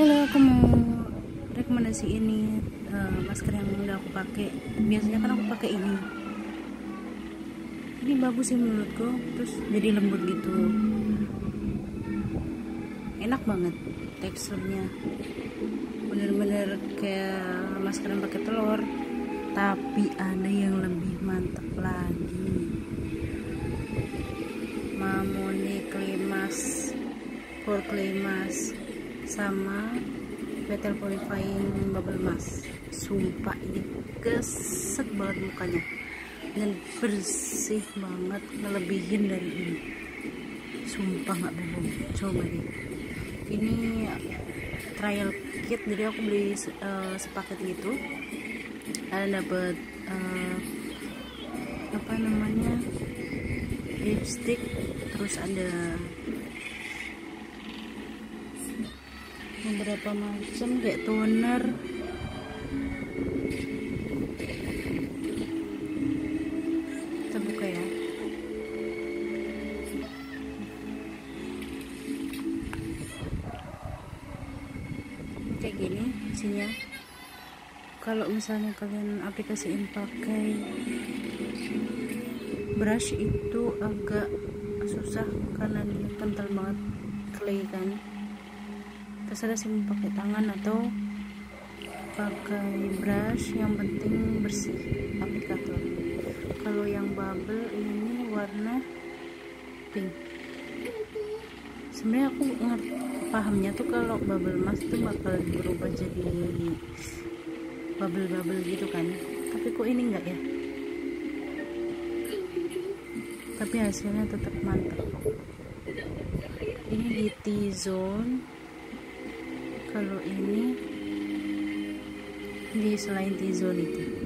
Halo, aku mau rekomendasi ini uh, masker yang udah aku pakai. Biasanya kan aku pakai ini. Ini bagus sih menurutku, terus jadi lembut gitu. Enak banget teksturnya. Bener-bener kayak masker yang pakai telur, tapi ada yang lebih mantap lagi. Mamoni Klimas, for Klimas sama Betel Purifying Bubble Mask. Sumpah ini kesek banget mukanya. Dan bersih banget ngelebihin dari ini. Sumpah nggak bohong. Coba deh. Ini trial kit jadi aku beli uh, sepaket gitu ada dapet uh, apa namanya? Lipstick terus ada beberapa macam kayak toner. Kita buka ya. Kayak gini isinya. Kalau misalnya kalian aplikasiin pakai brush itu agak susah karena dia kental banget clay kan terserah sih mau pakai tangan atau pakai brush. Yang penting bersih aplikator. Kalau yang bubble ini warna pink. Sebenarnya aku ngerti pahamnya tuh kalau bubble mask tuh bakal berubah jadi bubble-bubble gitu kan. Tapi kok ini enggak ya? Tapi hasilnya tetap mantap. Ini di T-zone kalau ini di selain T-zone itu